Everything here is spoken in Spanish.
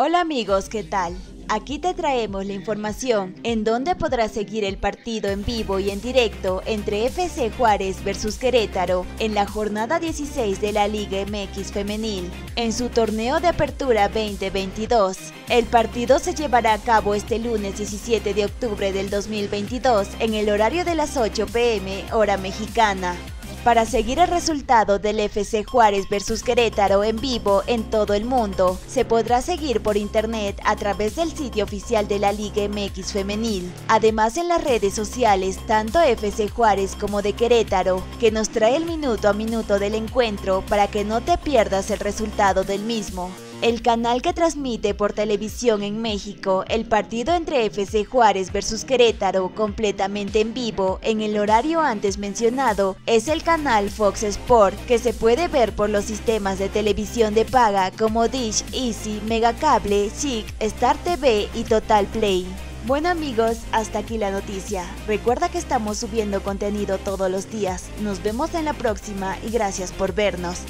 Hola amigos, ¿qué tal? Aquí te traemos la información en donde podrás seguir el partido en vivo y en directo entre FC Juárez versus Querétaro en la jornada 16 de la Liga MX Femenil en su torneo de apertura 2022. El partido se llevará a cabo este lunes 17 de octubre del 2022 en el horario de las 8 pm hora mexicana para seguir el resultado del FC Juárez versus Querétaro en vivo en todo el mundo. Se podrá seguir por internet a través del sitio oficial de la Liga MX Femenil. Además en las redes sociales, tanto FC Juárez como de Querétaro, que nos trae el minuto a minuto del encuentro para que no te pierdas el resultado del mismo. El canal que transmite por televisión en México el partido entre FC Juárez versus Querétaro completamente en vivo en el horario antes mencionado es el canal Fox Sport que se puede ver por los sistemas de televisión de paga como Dish, Easy, Megacable, Chic, Star TV y Total Play. Bueno amigos, hasta aquí la noticia. Recuerda que estamos subiendo contenido todos los días. Nos vemos en la próxima y gracias por vernos.